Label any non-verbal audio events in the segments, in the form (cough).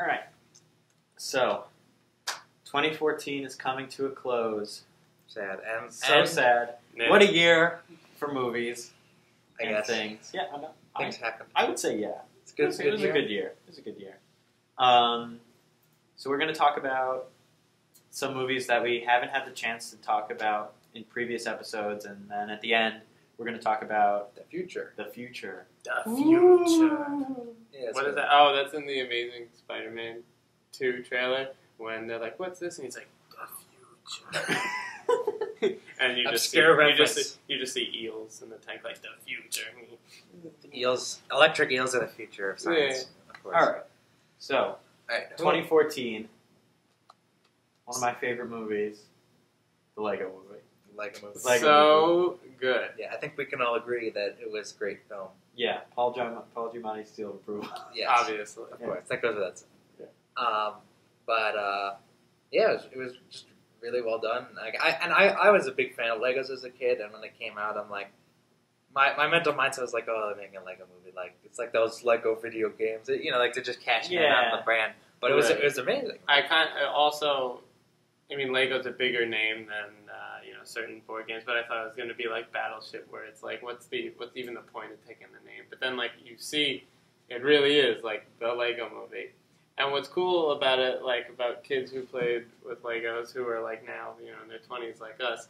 All right. So, 2014 is coming to a close. Sad and So and sad. What a year for movies I and guess things. Yeah, I, know. I, things happen. I would say yeah. It's It good. was, good it was a good year. It was a good year. Um, so we're going to talk about some movies that we haven't had the chance to talk about in previous episodes, and then at the end, we're going to talk about The future. the future. The future. Yeah, What is that? Oh, that's in the Amazing Spider-Man 2 trailer when they're like, "What's this?" and he's like, "The future." (laughs) and you just see, Obscure you just see, you just see eels in the tank like the future. (laughs) Eels, electric eels are the future of science. Of course. All right. So, All right. 2014, one of my favorite movies, the Lego movie. Lego movie. Lego so good. Yeah, I think we can all agree that it was a great film. Yeah, Paul, Giam- Paul Giamatti seal of approval. Yes, Obviously. of course. That goes without saying. Yeah. Um, but uh, yeah, it was, it was just really well done. Like I and I, I was a big fan of Legos as a kid, and when they came out, I'm like, my, my mental mindset was like, oh, they're making a Lego movie. Like it's like those Lego video games. You know, like they're just cashing in on Yeah. the brand. But it was Right. it was amazing. I kind of also, I mean, Lego's a bigger name than you know certain board games, but I thought it was going to be like Battleship, where it's like, what's the what's even the point of taking the name? But then like you see, it really is like the Lego movie. And what's cool about it, like about kids who played with Legos, who are like now, you know, in their twenties, like us,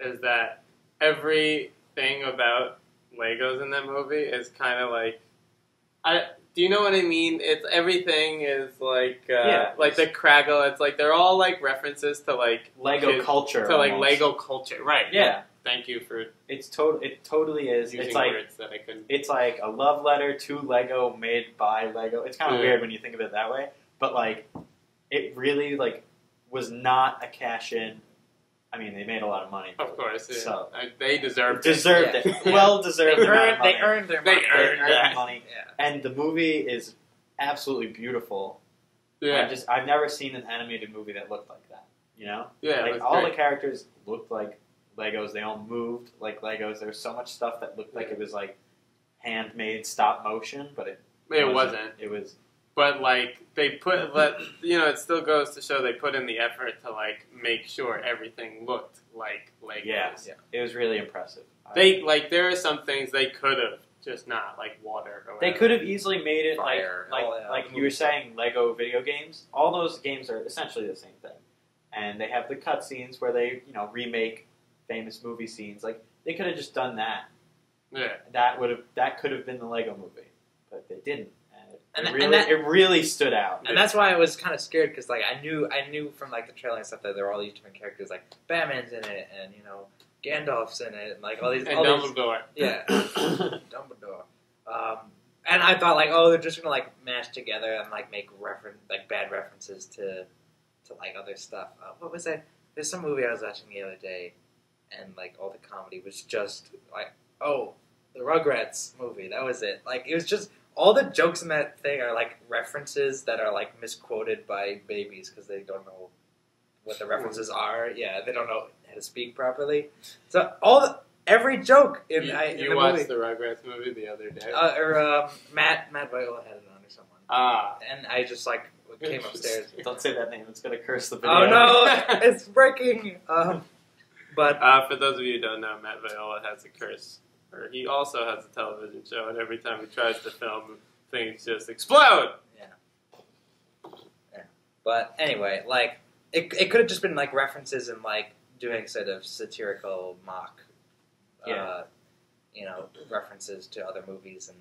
is that everything about Legos in that movie is kind of like, I do you know what I mean? It's everything is like, uh, Yeah. like the Kragle. It's like they're all like references to like Lego Kid- culture. to like almost. Lego culture, right? Yeah, Thank you for it's total. It totally is. It's like words that I couldn't. it's like a love letter to Lego made by Lego. It's kind of Yeah. weird when you think of it that way, but like it really like was not a cash in. I mean, they made a lot of money. Of course, yeah. So- I, they deserve it. deserved Yeah. it. Well deserved. amount of earned, they earned their They money. earned earned that. that money. Yeah. And the movie is absolutely beautiful. I Yeah, just I've never seen an animated movie that looked like that. You know, yeah. it like all great. the characters looked like Legos. They all moved like Legos. There was so much stuff that looked like it was like handmade stop motion, but it it wasn't. It was but like they put but you know it still goes to show they put in the effort to like make sure everything looked like Legos. Yeah. Yeah. it was really impressive. They like there are some things they could have just not like water or they could have easily made it Fire, like oh, like that, like you were saying Lego video games. All those games are essentially the same thing, and they have the cutscenes where they you know remake famous movie scenes. Like they could have just done that. Yeah. That would have that could have been the Lego movie, but they didn't. And it, And it that- really and that- it really stood out. And that's why I was kind of scared because like I knew I knew from like the trailer and stuff that there were all these different characters like Batman's in it and you know Gandalf's in it and like all these And all these Dumbledore. yeah (coughs) Dumbledore. Um, and I thought like oh they're just gonna like mash together and like make reference like bad references to to like other stuff. Uh, what was that? There's some movie I was watching the other day and like all the comedy was just like oh the Rugrats movie that was it. Like it was just all the jokes in that thing are like references that are like misquoted by babies because they don't know what the references are. Yeah, they don't know how to speak properly. So all the every joke in, you I, in you the watched movie, the Rugrats movie the other day. uh, or um, Matt Matt Viola had it on or someone, ah. and I just like came upstairs. (laughs) Don't say that name. It's gonna curse the video. Oh no, (laughs) it's breaking. Um, but Uh, for those of you who don't know, Matt Viola has a curse, or he also has a television show, and every time he tries to film, things just explode. Yeah. Yeah. But anyway, like it, it could have just been like references and like doing sort of satirical mock, Yeah. uh, you know, references to other movies and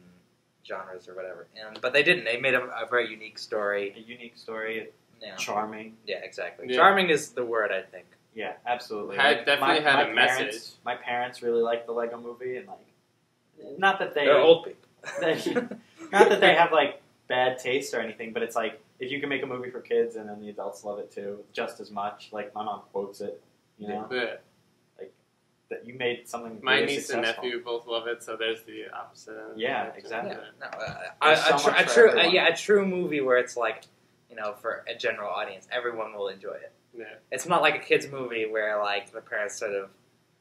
genres or whatever. And but they didn't. They made a, a very unique story. A unique story, Yeah, charming. yeah, exactly. Yeah. Charming is the word I think. Yeah, absolutely. Had- Like, definitely had a parents, message. My parents really liked the Lego movie, and like, not that they They're old people. They- (laughs) not that they have like bad taste or anything, but it's like if you can make a movie for kids and then the adults love it too, just as much. Like my mom quotes it, you know, Yeah. that you made something. My really niece and nephew both love it, so there's the opposite. end. Yeah, exactly. No, uh, a, There's a, tr- a true, uh, yeah, a true movie where it's like, you know, for a general audience, everyone will enjoy it. Yeah. It's not like a kids movie where like the parents sort of,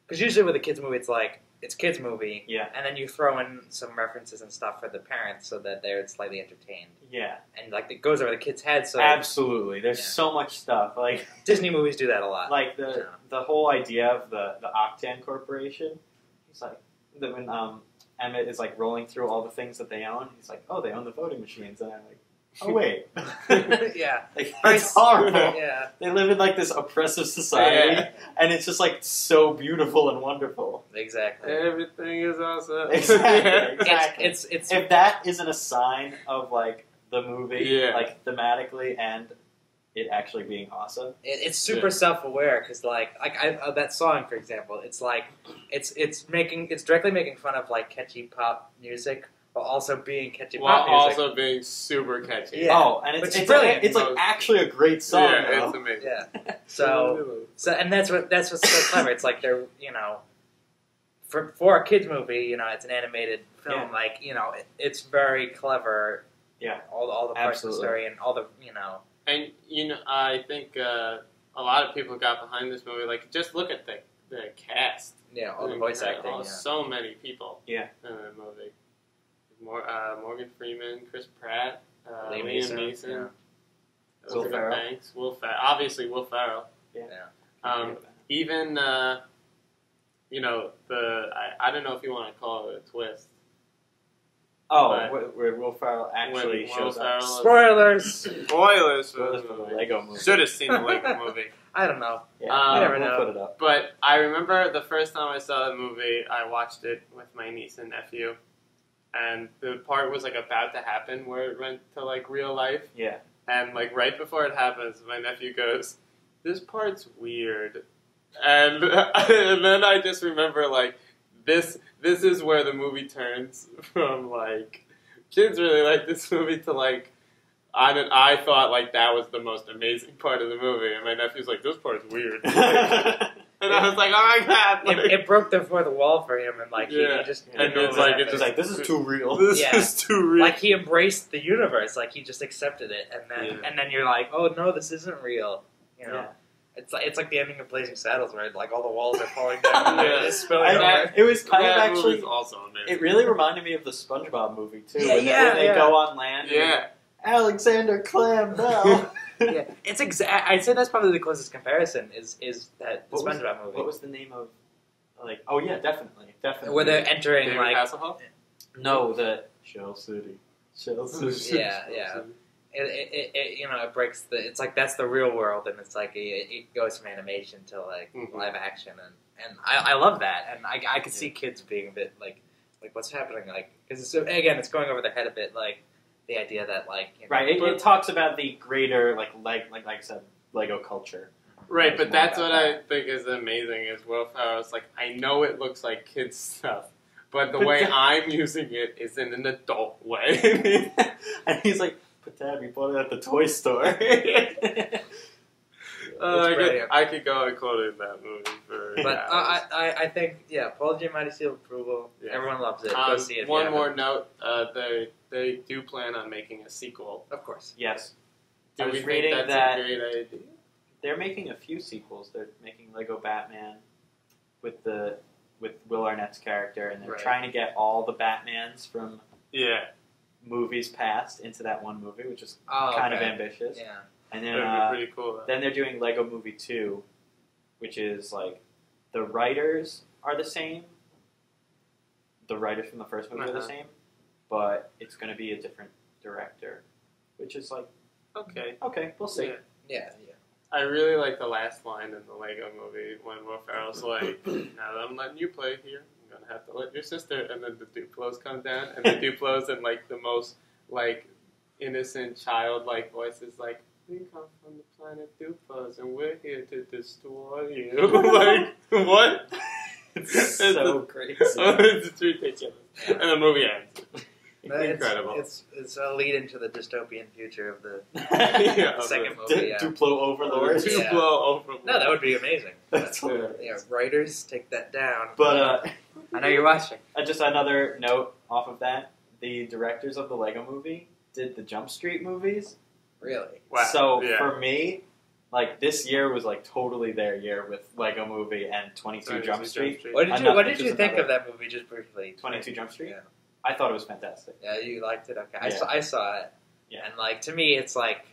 because usually with a kids movie, it's like it's kids movie, Yeah, and then you throw in some references and stuff for the parents so that they're slightly entertained, yeah, and like it goes over the kids' heads. So absolutely. There's Yeah. so much stuff like (laughs) Disney movies do that a lot. like the Yeah. the whole idea of the the Octan Corporation. He's like that when um Emmett is like rolling through all the things that they own. He's like, oh, they own the voting machines, and I'm like, oh wait, (laughs) yeah, (laughs) like, Very it's horrible. yeah. They live in like this oppressive society, Yeah. and it's just like so beautiful and wonderful. Exactly. Everything is awesome. (laughs) Exactly. It's, Exactly. it's it's If that isn't a sign of like the movie, Yeah. like thematically and it actually being awesome. it, it's super self-aware because like like I, uh, that song for example it's like it's it's making it's directly making fun of like catchy pop music while also being catchy While pop music also being super catchy. Yeah. Oh, and it's Which it's, brilliant. it's like actually a great song. yeah, though. it's amazing. yeah so (laughs) so and that's what that's what's so clever it's like they're you know for for a kids movie you know it's an animated film Yeah. like you know it, it's very clever Yeah. all the, all the parts of the story and all the you know And you know, I think uh, a lot of people got behind this movie. Like, just look at the the cast. yeah all the voice acting yeah. So many people. Yeah. In the movie. Mor- uh, Morgan Freeman, Chris Pratt, uh, Liam Liam Neeson, Neeson, yeah. Will Elizabeth Ferrell. Banks, Will Ferrell. Obviously, Will Ferrell. Yeah. Um, even uh, you know the I, I don't know if you want to call it a twist. oh, but- where, where Will Ferrell actually Will shows up. Ferrell- spoilers Spoilers for Spoilers the for the movie. Lego movie. Should have seen the Lego (laughs) movie. I don't know Yeah, Um, I never we'll know. put it up. But I remember the first time I saw the movie, I watched it with my niece and nephew, and the part was like about to happen where it went to like real life, Yeah. and like right before it happens, my nephew goes, "This part's weird," and (laughs) and then I just remember like this this is where the movie turns (laughs) from like kids really like this movie to like. I, did, I thought like that was the most amazing part of the movie, and my nephew's like, "This part's weird." (laughs) (laughs) And I was like, oh my god! it, Like, it broke the fourth wall for him and like he, Yeah. he just And didn't know it's like, it happened. He's like, this is too real. (laughs) this Yeah. is too real. like he embraced the universe like he just accepted it and then Yeah. and then you're like oh no this isn't real you know Yeah. it's like it's like the ending of Blazing Saddles right? like all the walls are falling down and (laughs) Yeah. it's spilling I- over that- it was kind of actually. movie's also amazing. It really reminded me of the SpongeBob movie too. Yeah, when, they- yeah, when they go on land. and yeah, Alexander Clam Bell. Yeah (laughs) it's exact I'd say that's probably the closest comparison is is that the What was- movie What was the name of? Like, oh yeah, definitely, definitely. where they're entering David like Hasselhoff. no the Shell City. Shell City. Yeah, yeah. it, it, it, it you know it breaks the it's like that's the real world and it's like it, it goes from animation to like Mhm. live action and and I, I love that and I, I could see kids being a bit like like what's happening like because it's, again it's going over their head a bit like the idea that like you know, Right. It, But- it talks about the greater like like like, like I said Lego culture. Right, but that's about what I think is amazing is Will Ferrell's like I know it looks like kids stuff, but the But way the- I'm using it is in an adult way. (laughs) and he's like, "But Dad, we bought it at the toy store." (laughs) (laughs) Uh, I, could. I could go and quote it in that movie for but hours. I, I I think yeah Paul Giamatti seal of approval Yeah. everyone loves it go Um, see it if you one haven't. more note: uh, they they do plan on making a sequel. of course yes, Do I we was think reading that's that- a great idea? they're making a few sequels. They're making Lego Batman with the with Will Arnett's character, and they're Right. trying to get all the Batmans from Yeah, movies past into that one movie, which is oh, kind okay. of ambitious. yeah And that then would uh, pretty cool. then they're doing Lego Movie Two, which is like the writers are the same. The writers from the first movie are the Uh-huh. same, but it's going to be a different director, which is like okay. okay, we'll see. Yeah. yeah yeah I really like the last line in the Lego movie when Will Ferrell's like, (coughs) "Now that I'm letting you play here, I'm gonna have to let your sister." And then the Duplos come down, and the (laughs) Duplos in like the most like innocent childlike voice is like, "We come from the planet Duplos, and we're here to destroy you." (laughs) like what? It's so crazy. (laughs) it's ridiculous. Yeah. And the movie ends. (laughs) But it's- Incredible. it's it's a lead into the dystopian future of the Yeah, second Du- movie yeah. Duplo overlords. Yeah. Duplo overlord. no that would be amazing That's Yeah. Yeah, writers, take that down. But uh, I know you're watching. uh, just another note off of that: the directors of the Lego Movie did the Jump Street movies. Really? Wow. So yeah. for me, like this year was like totally their year with Lego Movie and Twenty Two Jump Street. What did you Enough What did you think another- of that movie? Just briefly. Twenty Two Jump Street. Yeah. I thought it was fantastic. Yeah, you liked it. Okay, I Yeah. saw. I saw it. Yeah. And like to me, it's like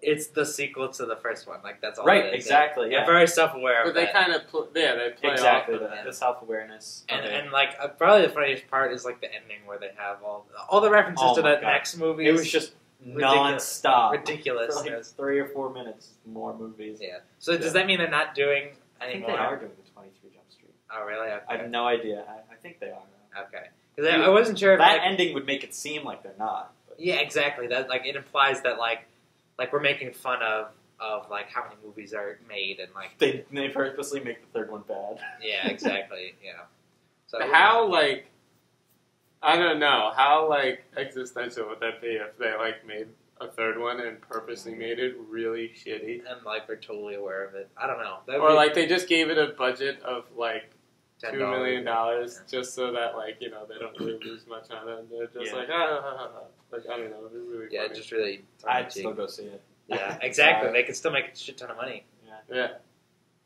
it's the sequel to the first one. Like that's all. Right, it is. exactly, They're yeah. very self aware But of they kind of pl- yeah they play Exactly off of the, that. the self awareness. and, and like uh, probably the funniest part is like the ending where they have all all the references Oh to that God. next movie. It was just ridiculous. Nonstop ridiculous. for like three or four minutes. More movies. yeah. So does that mean they're not doing I think anymore? they are doing the 23 Jump Street. Oh really? Okay. I have no idea. I, I think they are. okay. Because I, I wasn't sure. If, That like, ending would make it seem like they're not. But Yeah, exactly. That like it implies that like like we're making fun of of like how many movies are made and like they they purposely make the third one bad. yeah, exactly. yeah. (laughs) So But how like I don't know how like existential would that be if they like made a third one and purposely made it really shitty, and like they're totally aware of it. I don't know. That'd or be like they just gave it a budget of like $10. two million dollars just so that like you know they don't really lose much on it. And they're just Yeah. like ah, ah, ah, ah. like I don't know, it'd be really Yeah, funny. just really. I'd still go see it. Yeah, exactly. (laughs) Uh, They could still make a shit ton of money. Yeah. yeah.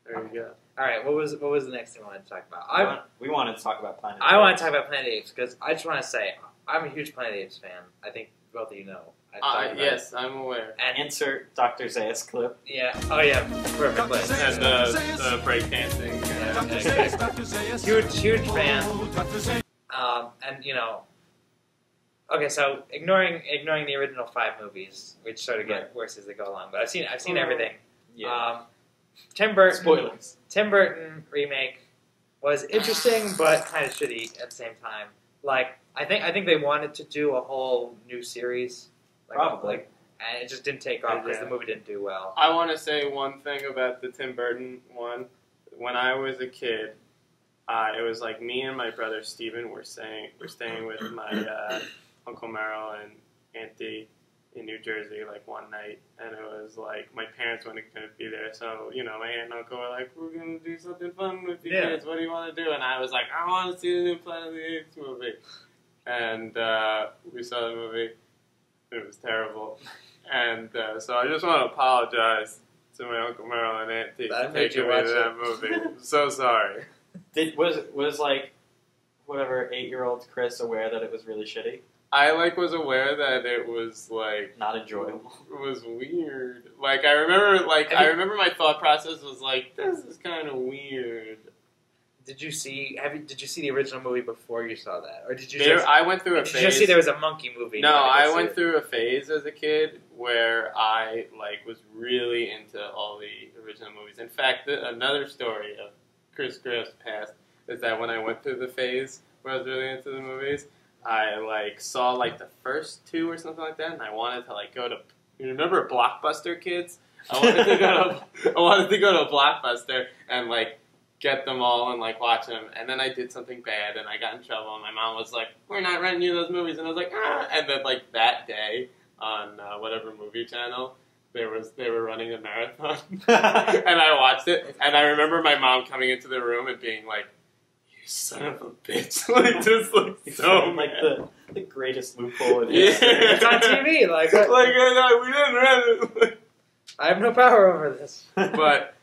There you go. All right, what was what was the next thing I wanted to talk about? I I want, we wanted to talk about Planet. I want to talk about Planet of the Apes because I just want to say I'm a huge Planet of the Apes fan. I think both of you know. I've Uh, about it. yes, I'm aware. And Insert Dr. Zaius clip. yeah, oh yeah, perfect place. And the, the breakdancing. Yeah, Huge, huge fan. Um, and you know, okay, so ignoring ignoring the original five movies, which sort of get Right. worse as they go along, but I've seen I've seen Oh. everything. Yeah. Um, Tim Burton Spoilers. Tim Burton remake was interesting, but kind of shitty at the same time. Like I think I think they wanted to do a whole new series, like, Probably. like, and it just didn't take off because Yeah. the movie didn't do well. I want to say one thing about the Tim Burton one. When I was a kid, uh, it was like me and my brother Steven were staying were staying with my uh, uncle Merrill and auntie in New Jersey like one night, and it was like my parents weren't going to be there, so you know my aunt and uncle were like, "We're going to do something fun with you Yeah. kids. What do you want to do?" And I was like, "I want to see the new Planet of the Apes movie," and uh, we saw the movie. It was terrible. And uh, so I just want to apologize to my Uncle Merrill and Auntie That for taking you me to that movie. (laughs) I'm so sorry. Did was was like whatever eight year old Chris aware that it was really shitty? I like was aware that it was like Not enjoyable. it was weird. Like I remember, like Have I you- remember my thought process was like, this is kind of weird. Did you see? Have you, did you see the original movie before you saw that, or did you There, just? I went through a Did phase. you just see there was a monkey movie? no, You wanted to I went through a phase as a kid where I like was really into all the original movies. In fact, the, another story of Chris Graf's past is that when I went through the phase where I was really into the movies, I like saw like the first two or something like that, and I wanted to like go to. You remember Blockbuster, kids? I wanted to go to. (laughs) I wanted to go to Blockbuster and like get them all and like watch them. And then I did something bad and I got in trouble. And my mom was like, "We're not renting you those movies." And I was like, "Ah!" And then like that day on uh, whatever movie channel. There was they were running a marathon, (laughs) (laughs) and I watched it. And I remember my mom coming into the room and being like, "You son of a bitch!" (laughs) like just like so like mad. the the greatest loophole in Yeah. history. It's on TV. Like, (laughs) like I, we didn't rent it. I have no power over this. (laughs) but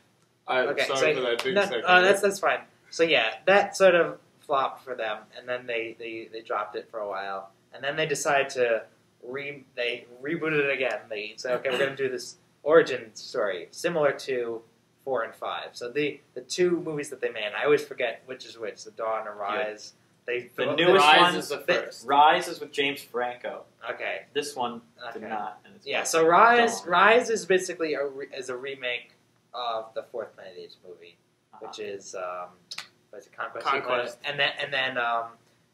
I'm Okay, sorry so for that big second. uh, that's that's fine. So yeah, that sort of flopped for them, and then they, they, they dropped it for a while, and then they decided to re they rebooted it again. They said, okay, we're going to do this origin story similar to four and five. So the the two movies that they made, and I always forget which is which, the Dawn or Rise. They The they- newest Rise one is the they- first. Rise is with James Franco. Okay, This one okay. did not. And it's Yeah, so Rise Dawn. Rise is basically a re- is a remake of the fourth Planet of the Apes movie. Uh-huh. which is um, what is it, Conquest? Conquest. And then and then um,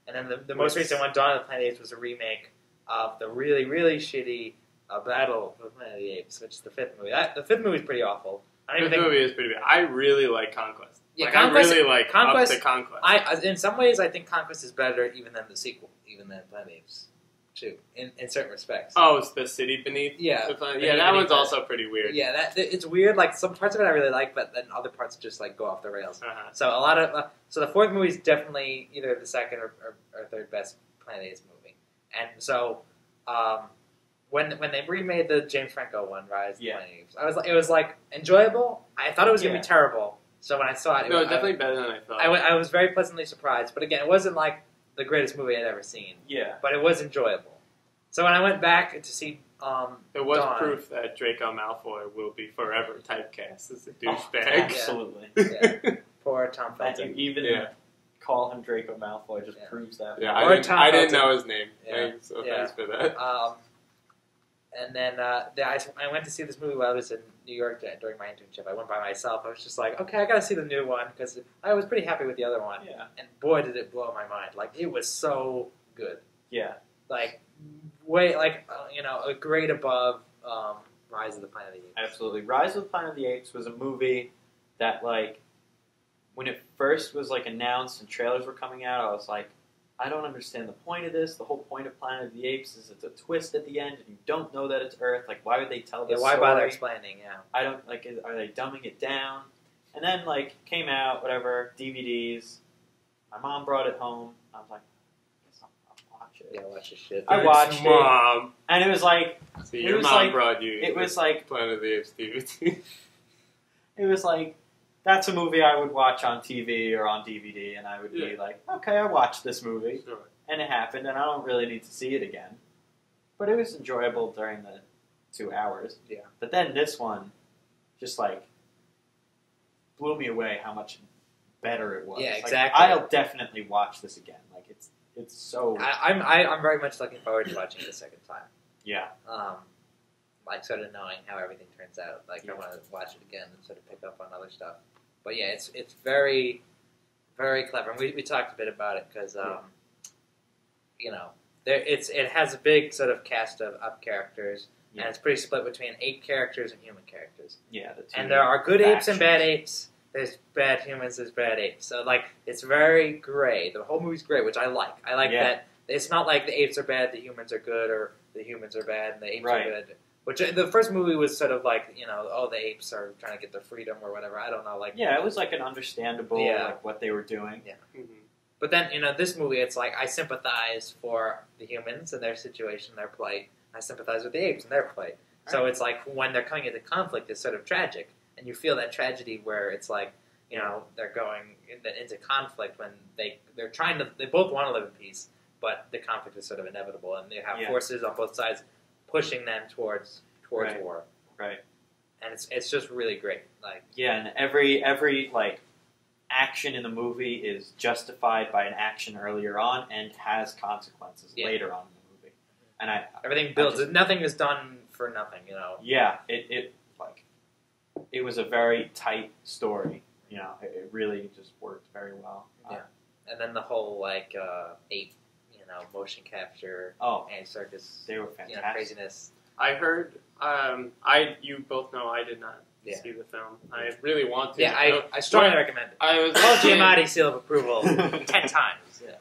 and then the, the most Which- recent one, Dawn of the Planet of the Apes, was a remake of the really really shitty uh, Battle of the Planet of the Apes, which is the fifth movie. That, the fifth movie is pretty awful. I This think. movie is pretty bad. I really like Conquest. Yeah, like, Conquest- I really like Conquest- up to Conquest. I in some ways I think Conquest is better even than the sequel, even than Planet Apes, too. In in certain respects. oh, it's the city beneath. yeah. the planet. Yeah, that one's also pretty weird. Yeah, that it's weird. Like some parts of it I really like, but then other parts just like go off the rails. Uh-huh. So a lot of uh, so the fourth movie is definitely either the second or, or, or third best Planet Apes movie, and so um, when when they remade the James Franco one, Rise of the Yeah. Planet of the Apes, I was like, it was like enjoyable. I thought it was gonna Yeah. be terrible. So when I saw it, it No, was, definitely better than I thought. I, I, was very pleasantly surprised. But again, it wasn't like the greatest movie I'd ever seen, Yeah. but it was enjoyable. So when I went back to see, um, It was Dawn. proof that Draco Malfoy will be forever typecast as a Oh, douchebag. absolutely. yeah, poor Tom That you Felton. even Yeah. call him Draco Malfoy just Yeah. proves that. Yeah, I didn't, Tom I didn't know his name. Yeah. Thanks, so Yeah. thanks for that. Um, and then uh, the, I, I went to see this movie while I was in New York during my internship. I went by myself. I was just like, okay, I got to see the new one because I was pretty happy with the other one. Yeah. And boy, did it blow my mind! Like it was so good. Yeah. Like way, like uh, you know, a grade above um, Rise of the Planet of the Apes. Absolutely. Rise of the Planet of the Apes was a movie that, like, when it first was like announced and trailers were coming out, I was like, I don't understand the point of this. The whole point of Planet of the Apes is it's a twist at the end, and you don't know that it's Earth. Like, why would they tell Yeah, this why story? bother explaining? Yeah. I don't like. is- Are they dumbing it down? And then like came out, whatever DVDs. My mom brought it home. I was like, I guess I'll, I'll watch it. Yeah, watch this shit. I It's watched it. Mom. And it was like So It your was mom like- brought you. it was like Planet of the Apes DVD. (laughs) it was like that's a movie I would watch on TV or on DVD, and I would be like, okay, I watched this movie, sure. and it happened, and I don't really need to see it again. But it was enjoyable during the two hours. Yeah. But then this one, just like blew me away how much better it was. Yeah, Like, exactly. I'll definitely watch this again. Like it's it's so I, I'm I, I'm very much looking forward to watching it the second time. yeah um, like sort of knowing how everything turns out. Like Yeah. I want to watch it again and sort of pick up on other stuff. But yeah, it's it's very, very clever. And we, we talked a bit about it because um, Yeah. you know there it's it has a big sort of cast of up characters. Yeah. And it's pretty split between ape characters and human characters. yeah. The two And there are good apes and bad apes. There's bad humans, there's bad apes. So like it's very gray. The whole movie's gray, which I like. I like Yeah. that it's not like the apes are bad, the humans are good, or the humans are bad and the apes Right. are good. Which uh, the first movie was sort of like you know, oh the apes are trying to get their freedom or whatever. I don't know, like Yeah, it was like an understandable Yeah. like what they were doing. Mhm. But then you know, this movie, it's like I sympathize for the humans and their situation, their plight. I sympathize with the apes and their plight. So it's like when they're coming into conflict, it's sort of tragic, and you feel that tragedy where it's like you know they're going into, into conflict when they they're trying to they both want to live in peace, but the conflict is sort of inevitable, and they have Yeah. forces on both sides pushing them towards towards Right. war, Right. and it's it's just really great. Like Yeah, and every every like action in the movie is justified by an action earlier on and has consequences Yeah. later on in the movie. And I everything builds, just- nothing is done for nothing, you know. yeah, it, it like it was a very tight story. You know, it, it really just worked very well. Uh, Yeah. And then the whole like uh, ape, you know, motion capture oh, and circus, they were you fantastic. know, craziness. I heard. Um, I you both know I did not Yeah. see the film. I really want to. Yeah, I, I strongly recommend it. I was Paul (laughs) Giamatti seal of approval (laughs) ten times. Yeah.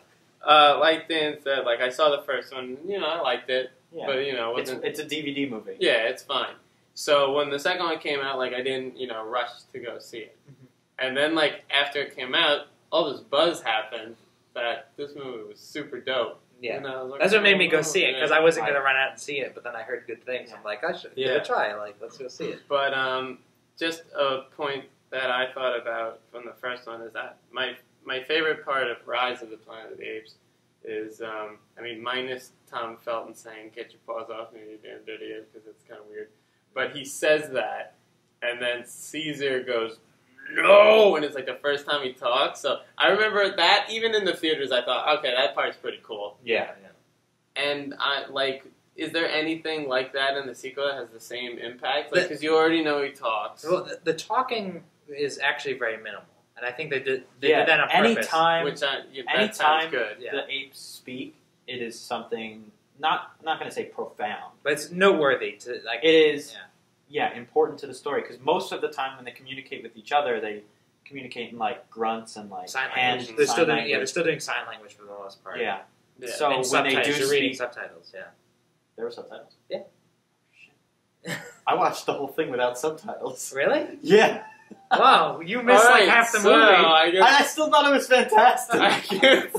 Uh, like Dan said, like I saw the first one. You know, I liked it, Yeah, but you know, it it's wasn't. it's a DVD movie. yeah, it's fine. So when the second one came out, like I didn't, you know, rush to go see it. Mhm. And then like after it came out, all this buzz happened that this movie was super dope. Yeah. And I was like, That's what made me go oh, see it because. I wasn't gonna run out and see it, but then I heard good things. I'm like, I should give it Yeah. a try. Like, let's go see it. But um, just a point that I thought about from the first one is that my my favorite part of Rise of the Planet of the Apes is, um, I mean, minus Tom Felton saying "Get your paws off me, you damn dirty ape," because it's kind of weird. But he says that, and then Caesar goes. No, and it's like the first time he talks. So I remember that even in the theaters, I thought, okay, that part's pretty cool. Yeah. yeah. And I like, is there anything like that in the sequel that has the same impact? Like, because you already know he talks. Well, the, the talking is actually very minimal, and I think they did they yeah. did that on purpose. anytime Which I, yeah, that anytime sounds good. Yeah. the apes speak, it is something not I'm not going to say profound. but it's noteworthy to like. It is Yeah. Yeah, important to the story because most of the time when they communicate with each other, they communicate in like grunts and like sign hand language. They're sign still doing yeah, they're still doing sign language for the most part. yeah. Yeah. So and when subtitles. they do you're reading speak, subtitles. Yeah. there were subtitles. Yeah. I watched the whole thing without subtitles. really? Yeah, Wow, you missed All like half the so movie. I and guess I still thought it was fantastic. (laughs)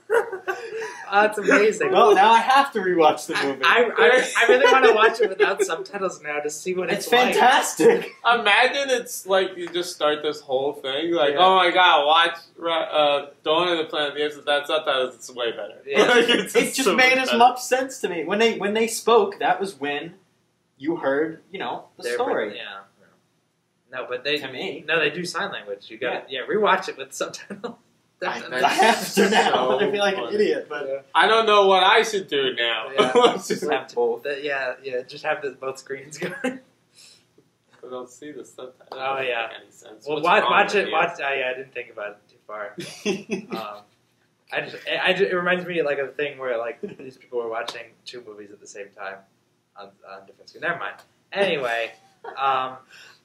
(laughs) (laughs) I guess- Oh, that's amazing. well, now I have to rewatch the movie. I, I, I really want to watch it without subtitles now to see what it's it's, like. fantastic. Imagine it's like you just start this whole thing, like, Yeah. oh my god, watch uh, Dawn of the Planet of the Apes without subtitles. It's way better. Yeah. (laughs) Like, it's it just so made as better. much sense to me when they when they spoke. That was when you heard, you know, the They're- story. Yeah. No, but they To me, no, they do sign language. You got to yeah. rewatch it with subtitles. I, That's I have to now. so (laughs) I feel like an idiot, but I don't know what I should do now. Yeah. (laughs) Let's just- have both. The- yeah, yeah. Just have the, both screens (laughs) going. I don't see the subtitles. Oh, That doesn't yeah. make any sense. well, What's watch, wrong watch it. you? Watch. Oh, yeah, I didn't think about it too far. Um, I just, I, I just, it reminds me like of a thing where like these people were watching two movies at the same time on, on different screens. Never mind. Anyway, um,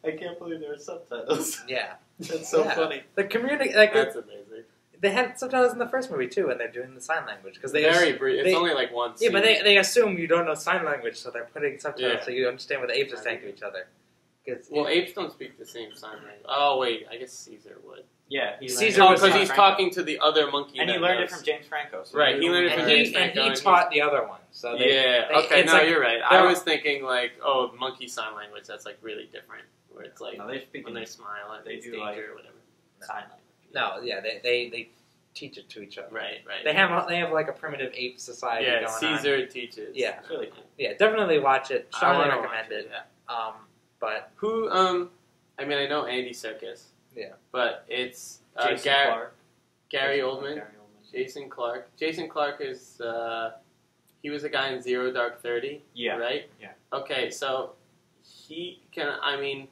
I can't believe there are subtitles. yeah, That's so Yeah. funny. the community like That's amazing. They had subtitles in the first movie too, and they're doing the sign language because they Very brief. It's they- only like once. yeah, but they, they assume you don't know sign language, so they're putting subtitles Yeah. so you understand what the apes are saying to each other. 'Cause- Well, apes don't speak the same sign language. Oh wait, I guess Caesar would. Yeah, he Caesar Oh, because not he's Franco. talking to the other monkey. and he that learned it from James Franco. So Right, he learned it and from he, James and Franco, he and taught the other one. So they, yeah. they- okay. it's No, like- you're right. I was thinking like, oh, monkey sign language. That's like really different. Where it's like No, they speak when they smile, it they means do, danger like- or whatever. sign language. No, yeah, they, they they teach it to each other. Right. Right. They have they have like a primitive ape society yeah, going on. Caesar teaches. Yeah. It's really cool. Yeah, definitely watch it. I Strongly recommend watch it. Yeah. Um, but Who? Um. I mean, I know Andy Serkis. Yeah. But it's uh, Jason Gar- Clarke. Gary Jason Oldman. Gary Oldman. Jason Clarke. Jason Clarke is uh, he was a guy in Zero Dark Thirty. Yeah. Right. Yeah. Okay, so he can. I mean,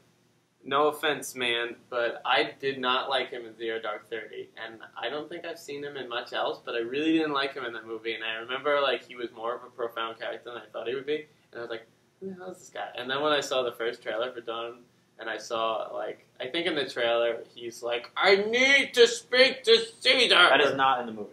no offense, man, but I did not like him in Zero Dark Thirty, and I don't think I've seen him in much else. But I really didn't like him in that movie, and I remember like he was more of a profound character than I thought he would be, and I was like, who the hell is this guy? And then when I saw the first trailer for Dawn. And I saw, like, I think in the trailer, he's like, I need to speak to Caesar. That is not in the movie.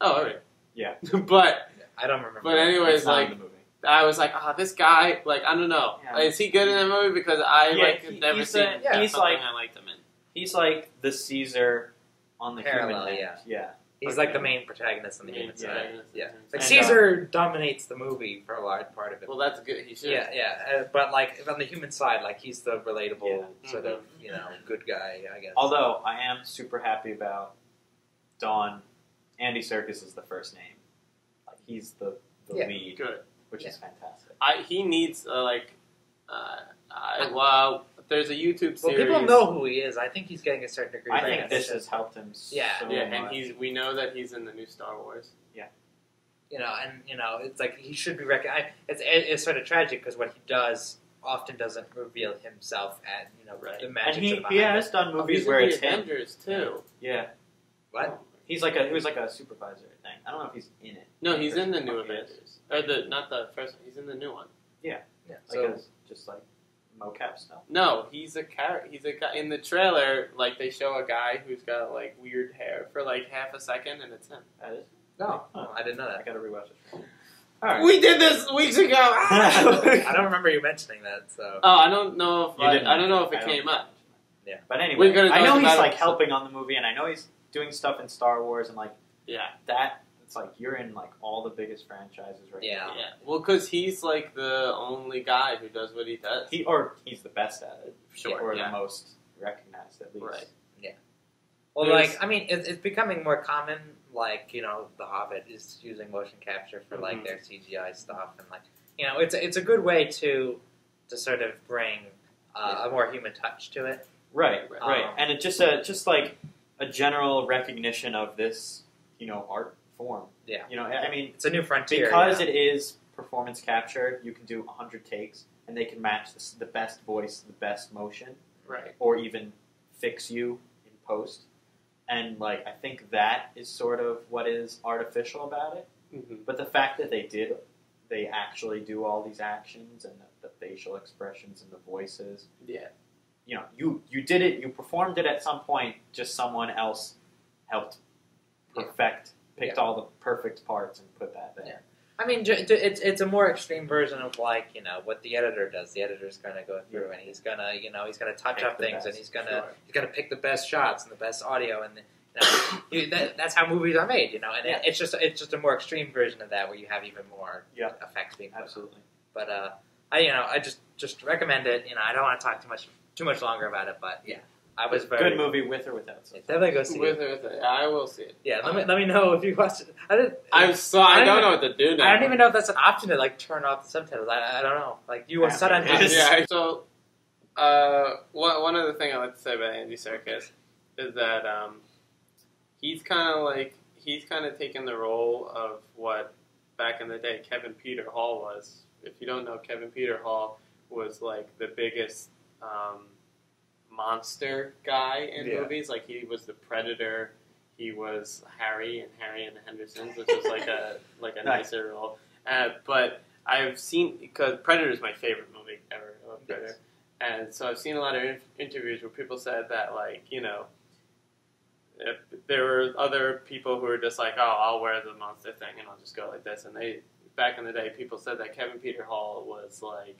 Oh, alright. Yeah. (laughs) but I don't remember. But anyways, It's not like in the movie. I was like, ah, this guy, like I don't know, Yeah. is he good in that movie? Because I Yeah, like he- have never he's seen a- yeah, he's something like- I liked him in. He's like the Caesar on the Parallel, human yeah. end. Yeah. He's Okay. like the main protagonist on the Main human side. protagonist. Yeah. Like And, uh, Caesar dominates the movie for a large part of it. Well, that's good. He should. yeah, yeah, uh, but like on the human side, like he's the relatable Yeah. sort Mhm. of you know good guy, I guess. Although I am super happy about Dawn. Andy Serkis is the first name. Like he's the, the Yeah. lead, Good. Which is fantastic. I he needs uh, like, uh, I, well, there's a YouTube series. well, people know who he is. I think he's getting a certain degree. I of think this recognition. has helped him so Yeah. Yeah, and he's we know that he's in the new Star Wars. Yeah, you know, and you know, it's like he should be recognized. It's it's sort of tragic because what he does often doesn't reveal himself and you know Right. the and magic. he, sort of he behind has done Oh, movies he's where in it's the him. Too. Yeah, What? he's like a he was like a supervisor thing. I don't know if he's in it. No, he's in the new Okay. Avengers. Or the not the first one. He's in the new one. Yeah. Like So a, just like mocap stuff. No, he's a character. He's a guy in the trailer. Like they show a guy who's got like weird hair for like half a second, and it's him. That is. no, no, I didn't know that. I gotta rewatch it. All right. We did this weeks ago. (laughs) Ah! I don't remember you mentioning that. So Oh, I don't know if I, I don't know if it don't came up. Yeah. But anyway, We're gonna I know he's like helping on the movie, and I know he's doing stuff in Star Wars, and like Yeah, that. It's like you're in like all the biggest franchises right Yeah. now. yeah. Well, because he's like the only guy who does what he does. He or he's the best at it, Sure, or yeah. the most recognized at least. Right. Yeah. Well, There's- like I mean, it's, it's becoming more common. Like you know, The Hobbit is using motion capture for like Mhm. their CGI stuff, and like you know, it's a, it's a good way to to sort of bring uh, a more human touch to it. Right, Right. right, Um, and it just a just like a general recognition of this, you know, art form. Yeah. You know, I mean, It's a new frontier because yeah. it is performance capture, you can do hundred takes, and they can match the, the best voice, the best motion, right. or even fix you in post. And like, I think that is sort of what is artificial about it. hmm But the fact that they did, they actually do all these actions and the, the facial expressions and the voices. Yeah. You know, you you did it. You performed it at some point. Just someone else helped perfect, picked all the perfect parts and put that there. Yeah. I mean, it's it's a more extreme version of like you know what the editor does. The editor's gonna go through and he's gonna you know he's gonna touch Pick up the things and he's gonna Sure. he's gonna pick the best shots and the best audio and No, (coughs) you, that, that's how movies are made, you know, and Yeah. it, it's just it's just a more extreme version of that where you have even more Yeah. effects being put on. Absolutely. But uh, I you know I just just recommend it. You know, I don't want to talk too much too much longer about it, but yeah, I was very Good movie with or without. Yeah, definitely go see With it. or without, yeah, I will see it. Yeah, let me let me know if you watched it. I didn't. I'm so I I don't don't even- know what to do now. I don't even know if that's an option to like turn off the subtitles. I, I don't know. Like you Yeah, said on it is. yeah. (laughs) So, uh, one one other thing I like to say about Andy Serkis is that um, he's kind of like he's kind of taken the role of what back in the day Kevin Peter Hall was. If you don't know, Kevin Peter Hall was like the biggest um, monster guy in Yeah. movies. Like he was the Predator. He was Harry and Harry and the Hendersons, which was like a (laughs) like a Nice. nicer role. Uh, but I've seen because Predator is my favorite movie ever. I love Predator, and so I've seen a lot of in- interviews where people said that like you know. If there were other people who were just like, oh, I'll wear the monster thing and I'll just go like this. And they, back in the day, people said that Kevin Peter Hall was like,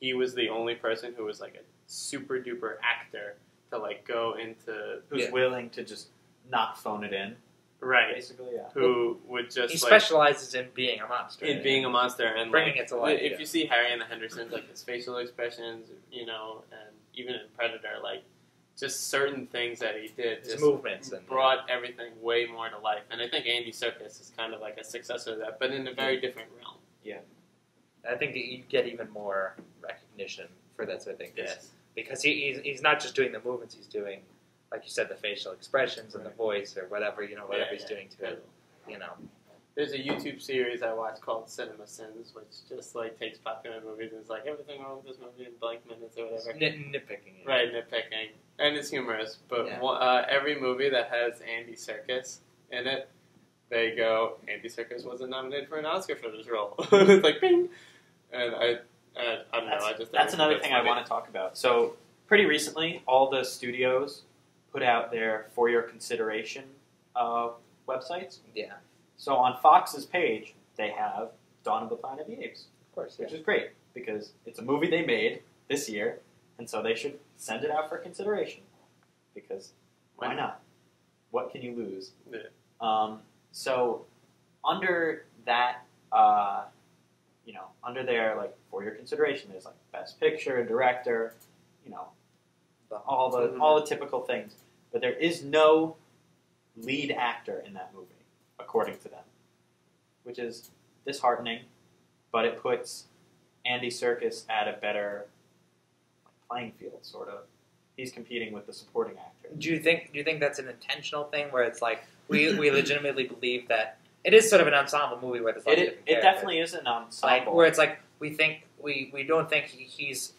he was the only person who was like a super duper actor to like go into Who's Yeah. willing to just not phone it in? right, Basically, yeah. who would just He like specializes in being a monster. in being a monster and Bringing like, it to life, If yeah. you see Harry and the Hendersons, like his facial expressions, you know, and even in Predator, like just certain things that he did, his just movements and brought everything way more to life. And I think Andy Serkis is kind of like a successor to that, but in a very different realm. I think you get even more recognition for that sort of thing. Yes. because he, he's, he's not just doing the movements, he's doing, like you said, the facial expressions and the voice or whatever, you know, whatever Yeah, he's yeah. doing to it, you know. There's a YouTube series I watch called Cinema Sins, which just like takes popular movies and is like everything wrong with this movie in blank minutes or whatever. Nit- nitpicking it. Right, nitpicking, and it's humorous. But uh, every movie that has Andy Serkis in it, they go, Andy Serkis wasn't nominated for an Oscar for this role. (laughs) it's like, bing. And I, I, I don't That's, know. I just that's another thing I want to talk about. So, pretty recently, all the studios put out their for your consideration uh, websites. Yeah, So on Fox's page, they have Dawn of the Planet of the Apes, of course. which is great because it's a movie they made this year, and so they should send it out for consideration. Because why not? What can you lose? Yeah. Um, so under that, uh, you know, under there, like for your consideration, there's like best picture, and director, you know, the, all the Mhm. all the typical things. But there is no lead actor in that movie, according to them, which is disheartening. But it puts Andy Serkis at a better playing field, sort of. He's competing with the supporting actor. Do you think do you think that's an intentional thing where it's like we, we legitimately believe that it is sort of an ensemble movie where there's lots It, of different it characters. definitely is an like ensemble. where it's like we think we, we don't think he, he's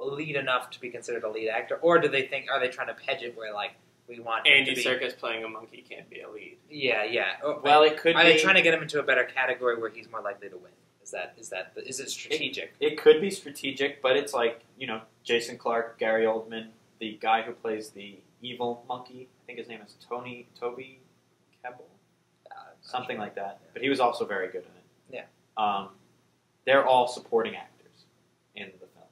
a lead enough to be considered a lead actor, or do they think are they trying to hedge it where like we want him Andy to be, Serkis playing a monkey can't be a lead. Yeah, yeah. Or- well, it could are be. they trying to get him into a better category where he's more likely to win? Is that is that is it strategic? It could be strategic, but it's like you know Jason Clarke, Gary Oldman, the guy who plays the evil monkey. I think his name is Tony Toby Kebbell, something like that. But he was also very good in it. Yeah. Um, they're all supporting actors in the film,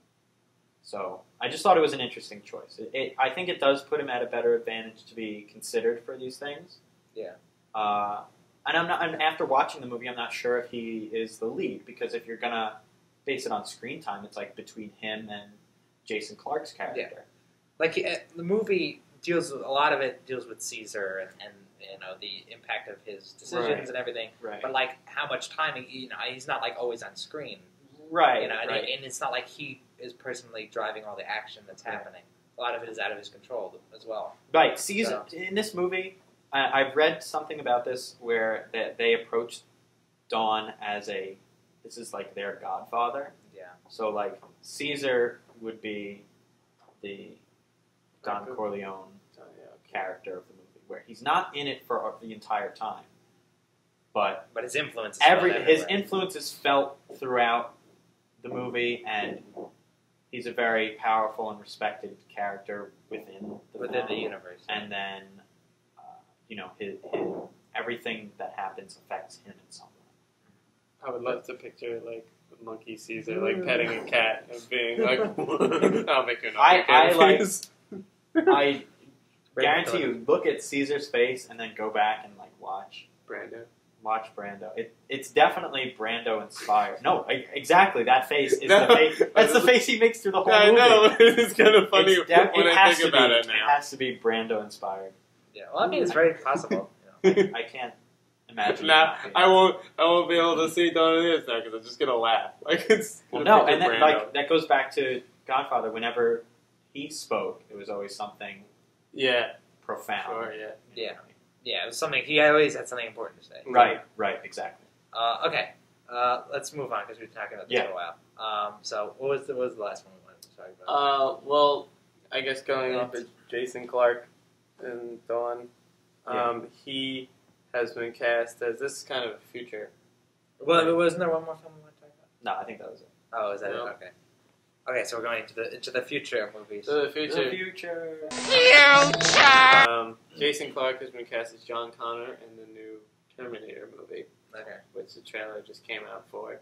so I just thought it was an interesting choice. It, it, I think it does put him at a better advantage to be considered for these things. Yeah. Uh, and I'm not. And after watching the movie, I'm not sure if he is the lead because if you're gonna base it on screen time, it's like between him and Jason Clarke's character. like uh, the movie deals with a lot of it deals with Caesar and, and you know the impact of his decisions Right. and everything. Right. But like how much time he, you know he's not like always on screen. right. you know, and, right. and it's not like he is personally driving all the action that's Right. happening. A lot of it is out of his control as well. Right. Caesar in this movie, I, I've read something about this where they, they approached Dawn as a this is like their godfather. Yeah. So like Caesar would be the Don Corleone So, yeah, okay. character of the where he's not in it for the entire time, but But his influence. Is every felt his influence is felt throughout the movie, and he's a very powerful and respected character within the within the universe. And then, uh, you know, his, his everything that happens affects him in some way. I would love to picture like the monkey Caesar like petting a cat and being like, (laughs) (laughs) "I'll make you an I- I like- I guarantee you, look at Caesar's face and then go back and like watch Brando. watch Brando. It, it's definitely Brando inspired. No, e- exactly. That face is No. the (laughs) face. That's the face he makes through the whole I movie. know. (laughs) it's kind of funny It's de- when it I has think to about be, it now. has to be Brando inspired. Yeah, well, I mean, it's very possible. you know. (laughs) I can't imagine. it Now not being. I won't. I won't be able to see Dawn of now because I'm just gonna laugh. Like it's. Well, no, and then like that goes back to Godfather. Whenever he spoke, it was always something yeah, profound. sure, yeah. Yeah. Yeah, it was something. He always had something important to say. Right. Right. Exactly. Uh, okay, uh, let's move on because we've been talking about this Yeah. for a while. Um, so, what was the what was the last one we wanted to talk about? Uh, well, I guess going off of Jason Clarke and Dawn, um, he has been cast as this is kind of a future. well, wasn't there one more film we want to talk about? No, I think that was it. Oh, is that No. it? Okay. Okay, so we're going into the into the future of movies. So the future. The future. Um, Jason Clarke has been cast as John Connor in the new Terminator movie, Okay. which the trailer just came out for.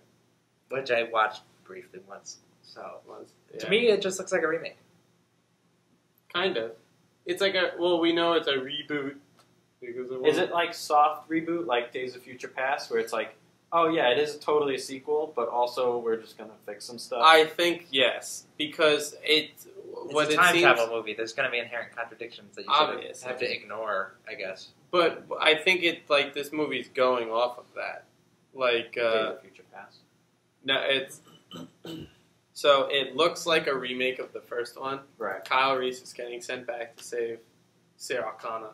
Which I watched briefly once. So Once, yeah. to me, it just looks like a remake. kind of. It's like a well, we know it's a reboot because of Is it like soft reboot, like Days of Future Past, where it's like, oh yeah, it is totally a sequel, but also we're just gonna fix some stuff. I think yes, because it It's what a it time seems, travel movie. There's going to be inherent contradictions that you Obvious. have to ignore, I guess. but I think it like this movie's going off of that. Like Days uh, of Future Past. no, it's (clears throat) so it looks like a remake of the first one. Right. Kyle Reese is getting sent back to save Sarah Connor.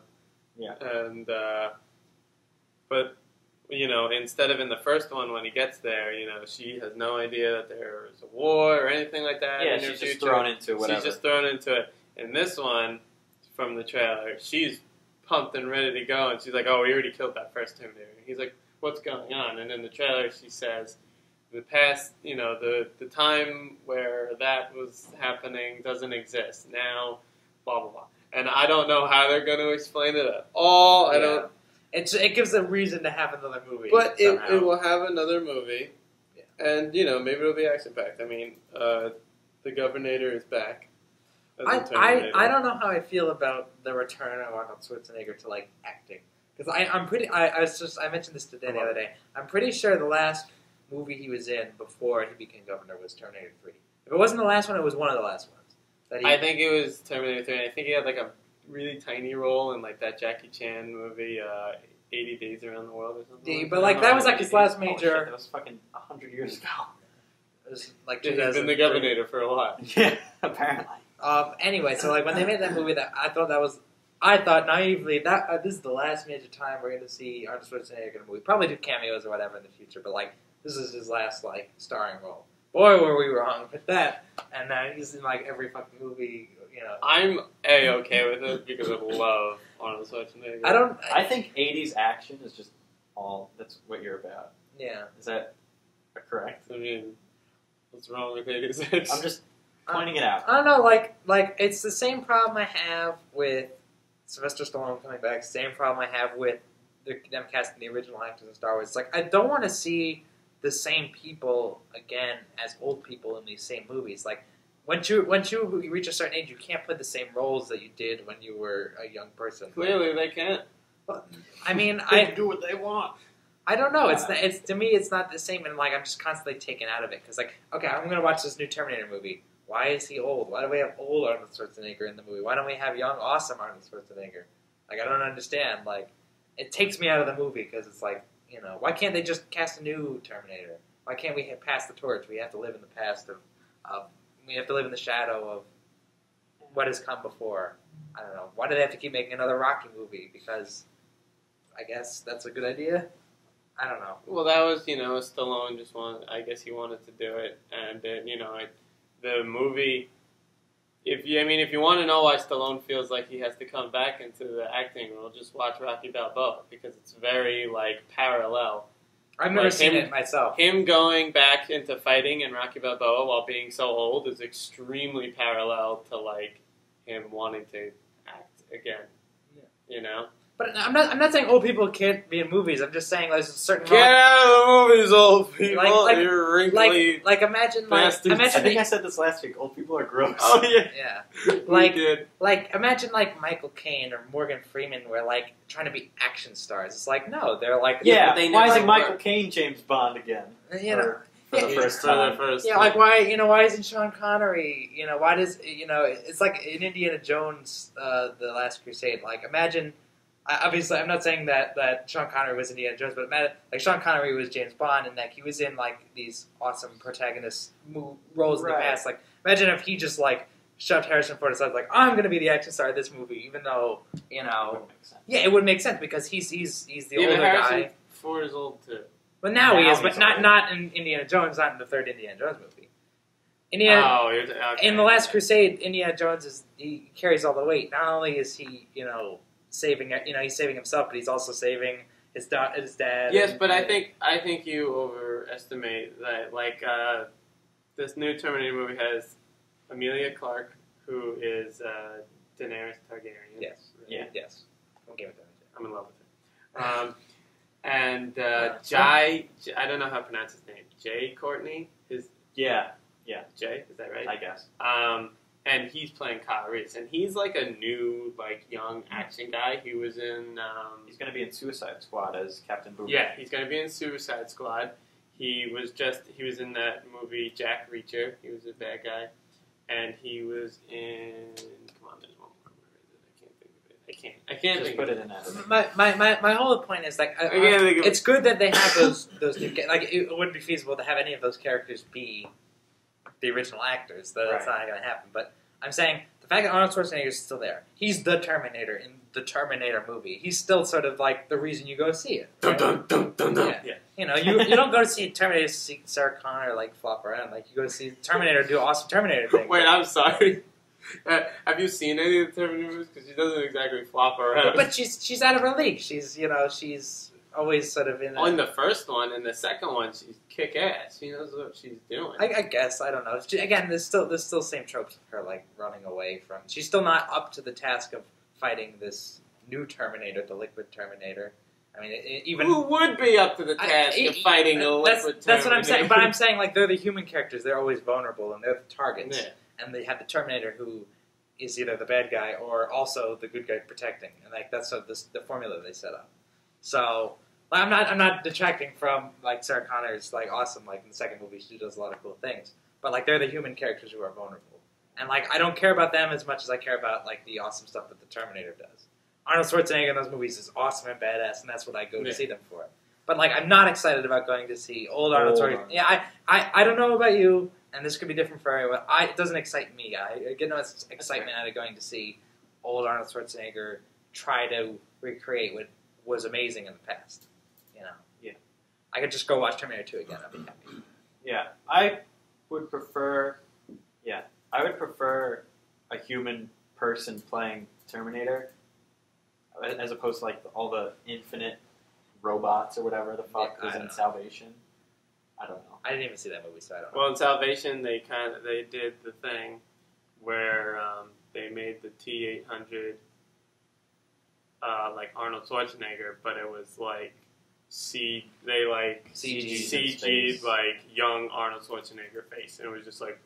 Yeah. And uh, but you know, instead of in the first one when he gets there, you know, she has no idea that there is a war or anything like that. Yeah, she's just thrown into whatever. She's just thrown into it. In this one, from the trailer, she's pumped and ready to go, and she's like, "Oh, we already killed that first Terminator." He's like, "What's going on?" And in the trailer, she says, "The past, you know, the the time where that was happening doesn't exist now." Blah blah blah. And I don't know how they're going to explain it at all. I don't. It's it gives a reason to have another movie. But it, it will have another movie, Yeah. and you know maybe it'll be action packed. I mean, uh, the Governor is back. I, I. I don't know how I feel about the return of Arnold Schwarzenegger to like acting because I I'm pretty I, I was just I mentioned this to Dan the other day I'm pretty sure the last movie he was in before he became governor was Terminator Three if it wasn't the last one it was one of the last ones that he I think it was Terminator 3. and I think he had like a really tiny role in like that Jackie Chan movie, uh, 80 Days Around the World or something. Yeah, but, like, that was, like, his last major. Oh, major- shit, that was fucking hundred years ago. it was like He's been the governor for a while. (laughs) yeah, apparently. Um, anyway, so like when they made that movie, that I thought that was, I thought naively that uh, this is the last major time we're going to see Arnold Schwarzenegger in a movie. Probably do cameos or whatever in the future, but like this is his last like starring role. Boy, were we wrong with that! And now he's in like every fucking movie. You know, I'm a okay with it because I love Arnold Schwarzenegger. I don't. I think '80s action is just all. That's what you're about. Yeah, Is that correct? I mean, what's wrong with 86? I'm just pointing it out. I don't know. Like, like it's the same problem I have with Sylvester Stallone coming back. Same problem I have with the, them casting the original actors in Star Wars. It's like I don't want to see the same people again as old people in these same movies. Like once you once you reach a certain age, you can't play the same roles that you did when you were a young person. Clearly, they can't. I mean, (laughs) They I do what they want. I don't know. It's not, it's to me, it's not the same, and like I'm just constantly taken out of it because like okay, I'm gonna watch this new Terminator movie. Why is he old? Why do we have old Arnold Schwarzenegger in the movie? Why don't we have young, awesome Arnold Schwarzenegger? Like I don't understand. Like it takes me out of the movie because it's like you know why can't they just cast a new Terminator? Why can't we pass the torch? We have to live in the past of, of we have to live in the shadow of what has come before. I don't know. Why do they have to keep making another Rocky movie? Because I guess that's a good idea. I don't know. Well, that was you know Stallone just wanted. I guess he wanted to do it, and then you know it, the movie. If you, I mean, if you want to know why Stallone feels like he has to come back into the acting role, just watch Rocky Balboa because it's very like parallel. I've never Like seen him- it myself. Him going back into fighting in Rocky Balboa while being so old is extremely parallel to like him wanting to act again. Yeah. You know, But I'm not. I'm not saying old people can't be in movies. I'm just saying there's a certain. Get out of the movies, old people. Like- like- You're wrinkly. like, like imagine like bastards. I imagine think the- I said this last week. Old people are gross. oh yeah, yeah (laughs) Like- did. like imagine like Michael Caine or Morgan Freeman were like trying to be action stars. It's like no, they're like yeah. but they why isn't Michael. Caine James Bond again? you know. Or for the Yeah, first For the time. first Yeah, time. like why you know why isn't Sean Connery? You know why does you know it's like in Indiana Jones, uh, the Last Crusade. Like imagine, I- obviously I'm not saying that that Sean Connery was Indiana Jones, but imagine, like Sean Connery was James Bond, and like he was in like these awesome protagonist mo- roles in the past. Like imagine if he just like shoved Harrison Ford aside, like I'm going to be the action star of this movie, even though you know. Wouldn't make sense. Yeah, it would make sense because he's he's he's the yeah, older Harrison guy. Ford is old too. But now, he is, but not older. not in Indiana Jones, not in the third Indiana Jones movie. Indiana, oh, you're, okay. in the Last Crusade, Indiana Jones is he carries all the weight. Not only is he, you know, saving it. you know he's saving himself, but he's also saving his da- his dad. Yes, and- but I think I think you overestimate that. Like uh, this new Terminator movie has Emilia Clarke, who is uh, Daenerys Targaryen. Yes. right? Yeah. yes, Don't give it to. I'm in love with her. Um, and uh, Uh, Jai, J- I don't know how to pronounce his name. Jai Courtney His Yeah. Yeah, Jay, is that right? I guess. Um, and he's playing Kyle Reese, and he's like a new, like young action guy. He was in, um, He's going to be in Suicide Squad as Captain Boomerang. yeah, he's going to be in Suicide Squad. He was just, he was in that movie Jack Reacher. He was a bad guy, and he was in. Come on, there's one more. Where is it? I can't think of it. I can't. I can't Just think put of it in editing. My, my, my, my whole point is like I, I can't think of it's good that they have those those new like it wouldn't be feasible to have any of those characters be the original actors. That That's Right. not going to happen. But I'm saying the fact that Arnold Schwarzenegger is still there, he's the Terminator in the Terminator movie. He's still sort of like the reason you go see it. Right? dun, dun, dun, dun. Yeah. You know, you, you don't go to see Terminator to see Sarah Connor like flop around. Like you go to see Terminator do awesome Terminator things. Wait, I'm sorry. Uh, have you seen any of the Terminator movies? Because she doesn't exactly flop around. but she's she's out of her league. She's you know she's always sort of in. A, on the first one and the second one, she's kick ass. She knows what she's doing. I, I guess I don't know. She- Again, there's still there's still same tropes of her like running away from. She's still not up to the task of fighting this new Terminator, the Liquid Terminator. I mean, it, it- even Who would be up to the task I- of fighting a that's, Terminator? that's what I'm saying. But I'm saying like they're the human characters. They're always vulnerable and they're the targets. Yeah. And they have the Terminator who is either the bad guy or also the good guy protecting. And like that's sort of this, the formula they set up. So I'm not I'm not detracting from like Sarah Connor's like awesome like in the second movie she does a lot of cool things. But like they're the human characters who are vulnerable. And like I don't care about them as much as I care about like the awesome stuff that the Terminator does. Arnold Schwarzenegger in those movies is awesome and badass, and that's what I go to see them for. But like, I'm not excited about going to see old Arnold Schwarzenegger. Yeah, I, I, I don't know about you, and this could be different for everyone. I, it doesn't excite me. I, I get no excitement out of going to see old Arnold Schwarzenegger try to recreate what was amazing in the past. You know. Yeah. I could just go watch Terminator 2 again. I'd be happy. Yeah, I would prefer. Yeah, I would prefer a human person playing Terminator as opposed to like all the infinite robots or whatever the fuck Yeah, was in know. Salvation. I don't know. I didn't even see that movie, so I don't know. Well, in Salvation, they kind of they did the thing where um, they made the T eight hundred uh, like Arnold Schwarzenegger, but it was like C they like CG 'd CG'd like young Arnold Schwarzenegger face, and it was just like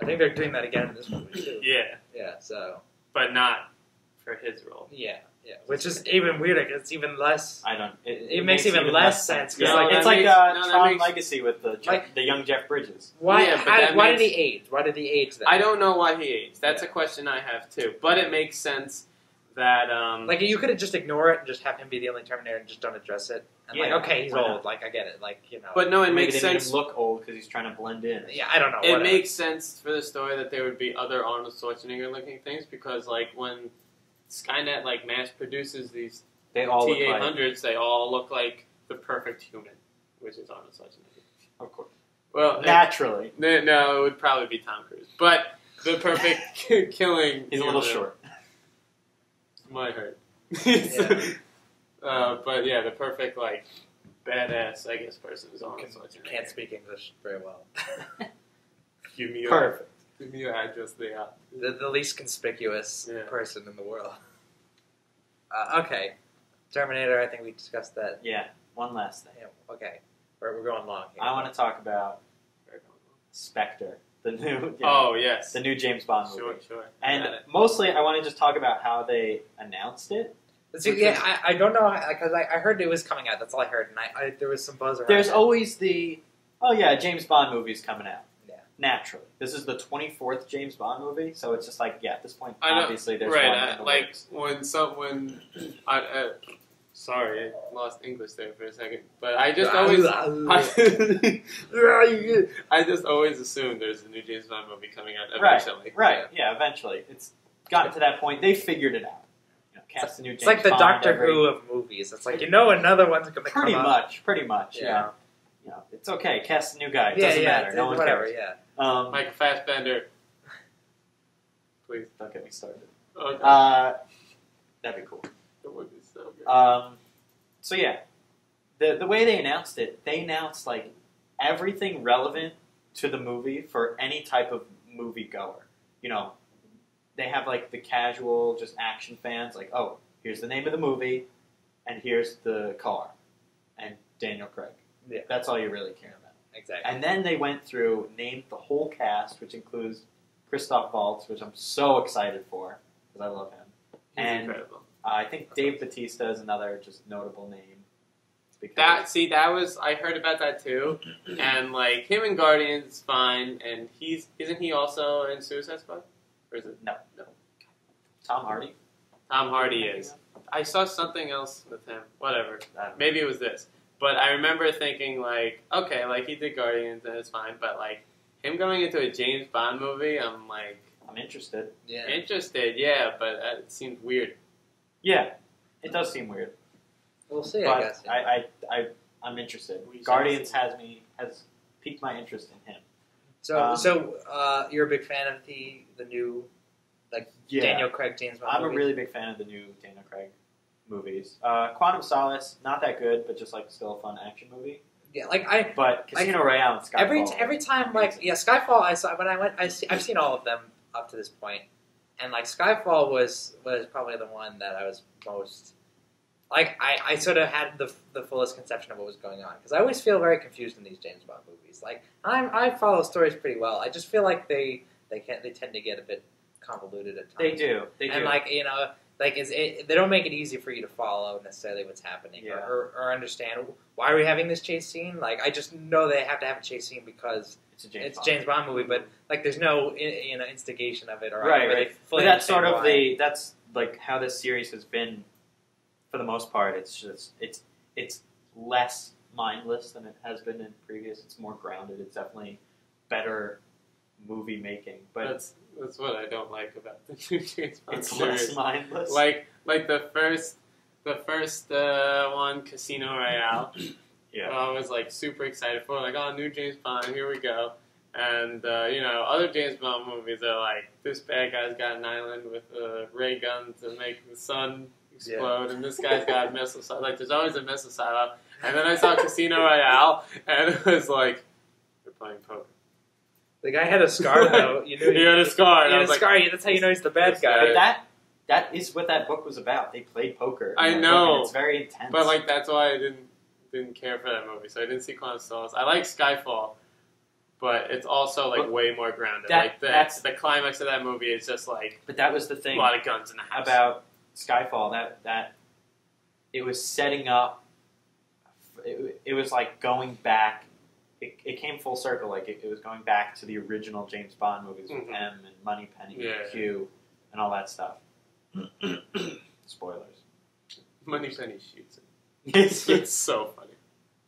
I think they're doing that again in this movie too. yeah, Yeah. So but not for his role. yeah, yeah. Which is even weirder. 'cause it's even less. I don't. It, It makes even less sense, 'cause, Yeah, like, it's that like makes- uh, no, Tron makes- Legacy with the Jeff, Like- the young Jeff Bridges. Why? Yeah, how- why makes- did he age? Why did he age then? I don't know why he aged. That's Yeah. a question I have too. But it makes sense that um, Like you could have just ignore it and just have him be the only Terminator and just don't address it. And Yeah, like, okay, he's old. not? Like I get it. Like you know. but no, it Maybe makes they sense. look old because he's trying to blend in. yeah, I don't know. It whatever. makes sense for the story that there would be other Arnold Schwarzenegger looking things because, like, when Skynet like mass produces these They all T look eight like, hundreds, they all look like the perfect human, which is Arnold Schwarzenegger. of course, Well, naturally. no, no, it would probably be Tom Cruise, but the perfect (laughs) killing. He's a little human short. Might hurt. Yeah. (laughs) uh, but yeah, the perfect like badass, I guess, person is Arnold Can, Schwarzenegger. can't speak English very well. (laughs) Give me your Perfect. give me your address there. the, the least conspicuous Yeah. person in the world. (laughs) Uh, okay. Terminator. I think we discussed that. Yeah. One last thing. Yeah, okay, we're, we're going long here. I want to talk about Spectre, the new, (laughs) you know, Oh yes, the new James Bond movie. sure, sure. And Got mostly, I want to just talk about how they announced it. See, yeah, I, I don't know because I, I heard it was coming out. That's all I heard, and I, I there was some buzz around. There's it. always the, oh yeah, James Bond movie's coming out. Yeah. Naturally, this is the 24th James Bond movie, so it's just like, yeah, at this point, I know, obviously, there's right, one I- in the like when some when (clears throat) I uh, sorry, I lost English there for a second, but I just always I, (laughs) I just always assume there's a new James Bond movie coming out Right, eventually. Right, right, yeah, eventually, it's gotten to that point. They figured it out. You know, cast a new James It's like the Bond Doctor every- Who of movies. It's like you know another one's going to come Pretty out. much, pretty much. Yeah. Yeah. You know, it's okay. Cast a new guy. It Yeah, doesn't yeah, matter. No one whatever. cares. Yeah. Um, Michael Fassbender. Please. don't get me started. Okay. Uh, that'd be cool. that would be so. Um, so yeah, the the way they announced it, they announced like everything relevant to the movie for any type of movie goer. You know, they have like the casual, just action fans, like, oh, here's the name of the movie, and here's the car, and Daniel Craig. Yeah. That's all you really care about. Exactly. And then they went through, named the whole cast, which includes Christoph Waltz, which I'm so excited for because I love him. He's and- incredible. Uh, I think Dave Batista is another just notable name. Because That see, that was I heard about that too, and like him in Guardians, fine, and he's isn't he also in Suicide Squad, or is it no, no. Tom Hardy. Tom Hardy is? I saw something else with him. Whatever, I don't know. maybe it was this, but I remember thinking like, okay, like he did Guardians and it's fine, but like him going into a James Bond movie, I'm like I'm interested. yeah. interested, yeah, but uh, it seems weird. Yeah, it does seem weird, We'll see. but I guess. I, I, I, I'm interested. Guardians has me has piqued my interest in him. So, um, so uh, you're a big fan of the the new Yeah, Daniel Craig James Bond I'm a really big fan of the new Daniel Craig movies. Uh, Quantum Solace, not that good, but just like still a fun action movie. yeah, like I But Casino Royale and Skyfall. every every time like yeah Skyfall I saw when I went I see, I've seen all of them up to this point and like Skyfall was was probably the one that I was most like I, I sort of had the the fullest conception of what was going on because I always feel very confused in these James Bond movies like I I follow stories pretty well I just feel like they they can they tend to get a bit convoluted at times they do. They do. and like you know like is it, they don't make it easy for you to follow necessarily what's happening Yeah. or, or, or understand why are we having this chase scene like I just know they have to have a chase scene because it's a James it's Bond. James Bond movie, but like there's no you know instigation of it or Right, right. fully But that's sort of why. the that's like how this series has been for the most part. It's just it's it's less mindless than it has been in previous. It's more grounded. It's definitely better movie making, but that's that's what I don't like about the (laughs) new James Bond it's series. less mindless. like like the first the first uh, one Casino Royale yeah, I was like super excited for like oh new James Bond here we go and uh, you know other James Bond movies are like this bad guy's got an island with a ray gun to make the sun explode and this guy's got a (laughs) missile silo like there's always a missile silo and then I saw Casino Royale and it was like they're playing poker the guy had a scar though. (laughs) You knew he had a scar He had a like scar. That's how you know he's the bad guy. but that that is what that book was about. They played poker. I that book, know. and it's very intense. But like that's why I didn't didn't care for that movie. So I didn't see Quantum of Solace. I like Skyfall, but it's also like But way more grounded. that- like the that's- the climax of that movie is just like but that was the thing. a lot of guns in the house. about Skyfall that that it was setting up. It, it was like going back. It, it came full circle. Like it, it was going back to the original James Bond movies with Mhm. M and Moneypenny Yeah. and Q and all that stuff. (coughs) Spoilers. Moneypenny shoots. It's, (laughs) It's so funny.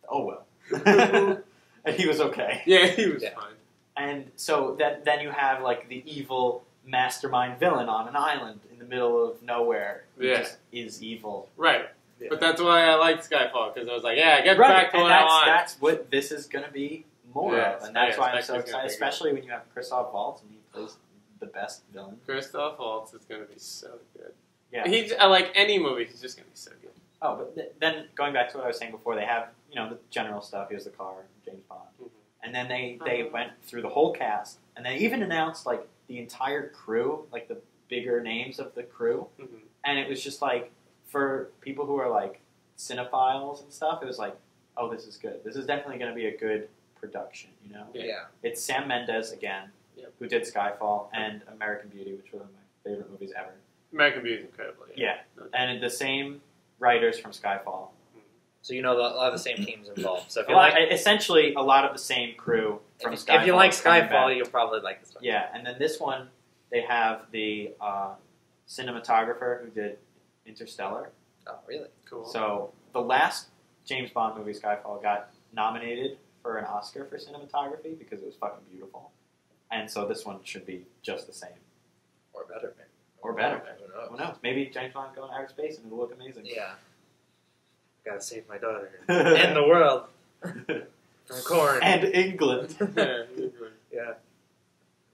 oh well. and (laughs) he was okay. Yeah, he was Yeah. fine. And so then then you have like the evil mastermind villain on an island in the middle of nowhere who Yeah. just is evil. Right. Yeah. But that's why I liked Skyfall because I was like, yeah, get right, back to and what I that's, want. that's what this is going to be more Yeah, of, and that's why I'm so excited, especially when you have Christoph Waltz and he plays the best villain. Christoph Waltz is going to be so good. Yeah. He's I like any movie. He's just going to be so good. Oh, but th- then going back to what I was saying before, they have you know the general stuff. Here's the car, James Bond, Mhm. and then they they Uh-huh. went through the whole cast, and they even announced like the entire crew, like the bigger names of the crew, Mhm. and it was just like for people who are like cinephiles and stuff, it was like, oh, this is good. This is definitely going to be a good production. You know, Yeah. Yeah. it's Sam Mendes again, Yep. who did Skyfall and American Beauty, which were one of my favorite movies ever. American Beauty is incredible. Yeah, No and the same writers from Skyfall. So you know a lot of the same teams involved. So if A you lot- like, essentially, a lot of the same crew from if, Skyfall. if you like Skyfall, back. you'll probably like this one. Yeah, and then this one, they have the uh, cinematographer who did Interstellar. Oh, really? Cool. So the last James Bond movie, Skyfall, got nominated for an Oscar for cinematography because it was fucking beautiful. And so this one should be just the same. Or better, man. Or better. Who knows? Who knows? Maybe James Bond go into outer space and it'll look amazing. Yeah. Gotta save my daughter (laughs) and the world (laughs) from corn. and England. (laughs) yeah, yeah.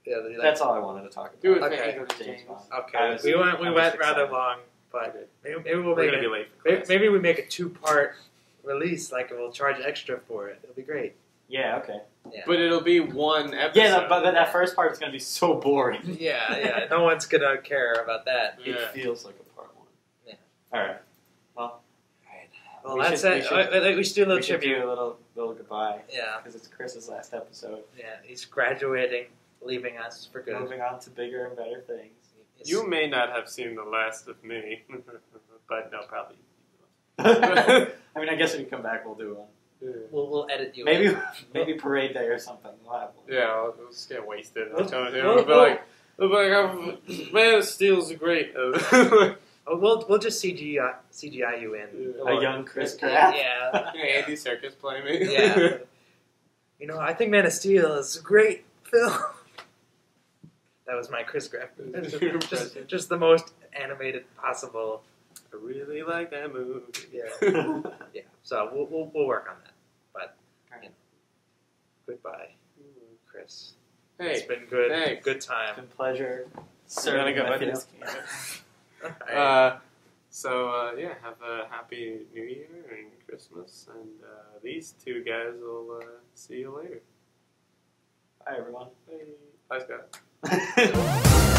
Yeah. they- That's all I wanted to talk about. Do it Okay. James James. Bond. Okay. was- We went. We went rather excited. long, but maybe, maybe we'll We're make gonna it. be late for Maybe, maybe we make a two-part release. Like we'll charge extra for it. It'll be great. Yeah, okay. But it'll be one episode. Yeah, that, but that first part is going to be so boring. (laughs) Yeah, yeah. (laughs) No one's gonna care about that. It feels like a part one. Yeah. All right. Well, We that's should- we it. should- Uh, uh, we should do a little should tribute. do a little little goodbye Yeah, because it's Chris's last episode. yeah. He's graduating, leaving us for good. Moving on to bigger and better things. Yes. You may not have seen the last of me, (laughs) but no, probably. I mean, I guess when you come back, we'll do one. We'll, we'll edit you. Maybe in. (laughs) maybe parade day or something. We'll have one. Yeah, I'll, I'll just get wasted. I'll We'll- tell him. we'll- be like, I'll be like, Man of Steel's a great. (laughs) Oh, we'll we'll just CGI CGI you in. Yeah. A young Chris Pratt. Yeah. (laughs) Hey, Andy Serkis play me. Yeah. You know, I think Man of Steel is a great film. That was my Chris Graf. Just, just the most animated possible. I really like that movie. Yeah. (laughs) Yeah. So we'll, we'll, we'll work on that. But Alright. goodbye, Chris. Hey, it's been good. thanks. Good It's time. been pleasure I'm gonna serving go with this kid. Uh, so uh, yeah, have a happy New Year and Christmas, and uh, these two guys will uh, see you later. Bye, everyone. Bye. Bye, Scott. (laughs)